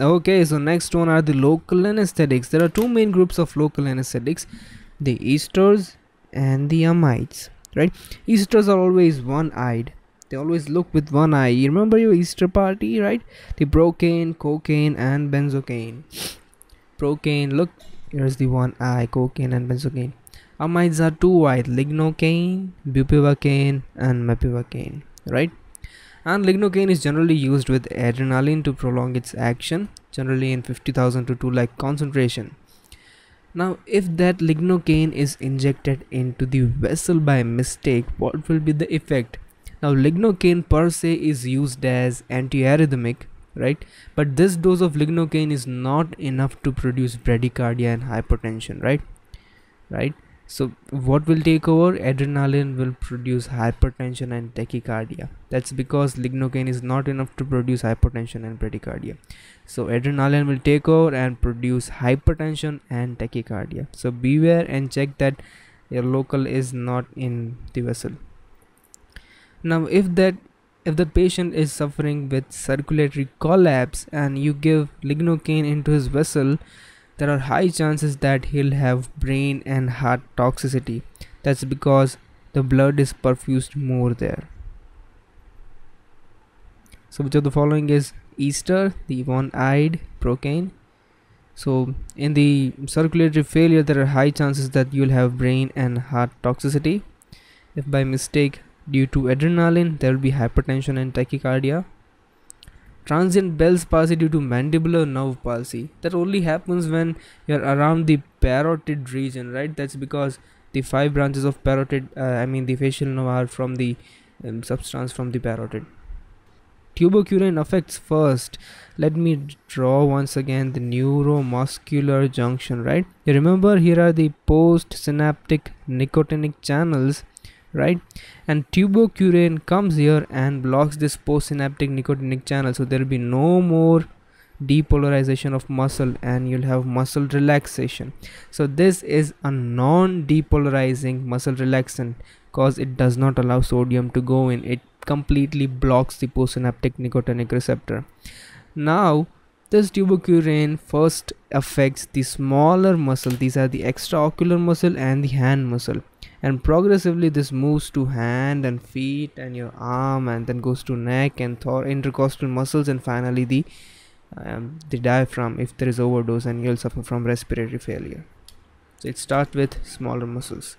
okay so next one are the local anesthetics. There are two main groups of local anesthetics the esters and the amides right? Esters are always one-eyed. They always look with one eye. You remember your easter party right? The procaine cocaine and benzocaine. Procaine look here's the one eye cocaine and benzocaine. Amides are two-eyed. Lignocaine bupivacaine and mepivacaine right and lignocaine is generally used with adrenaline to prolong its action generally in 50000 to 2 lakh concentration. Now if that lignocaine is injected into the vessel by mistake what will be the effect? Now lignocaine per se is used as antiarrhythmic right? But this dose of lignocaine is not enough to produce bradycardia and hypertension right? Right so what will take over? Adrenaline will produce hypertension and tachycardia. That's because lignocaine is not enough to produce hypertension and bradycardia. So adrenaline will take over and produce hypertension and tachycardia. So beware and check that your local is not in the vessel. Now if that if the patient is suffering with circulatory collapse and you give lignocaine into his vessel there are high chances that he'll have brain and heart toxicity. That's because the blood is perfused more there. So which of the following is Easter, the one-eyed procaine. So in the circulatory failure there are high chances that you'll have brain and heart toxicity. If by mistake due to adrenaline there will be hypertension and tachycardia transient Bell's palsy due to mandibular nerve palsy. That only happens when you're around the parotid region right? That's because the five branches of parotid uh, i mean the facial nerve are from the um, substance from the parotid. Tubocurarine affects first. Let me draw once again the neuromuscular junction right? You remember here are the post synaptic nicotinic channels right? And tubocurarine comes here and blocks this postsynaptic nicotinic channel. So there will be no more depolarization of muscle and you'll have muscle relaxation. So this is a non-depolarizing muscle relaxant cause it does not allow sodium to go in. It completely blocks the postsynaptic nicotinic receptor. Now this tubocurarine first affects the smaller muscle. These are the extraocular muscle and the hand muscle and progressively this moves to hand and feet and your arm and then goes to neck and thor intercostal muscles and finally the um, the diaphragm if there is overdose and you'll suffer from respiratory failure. So it starts with smaller muscles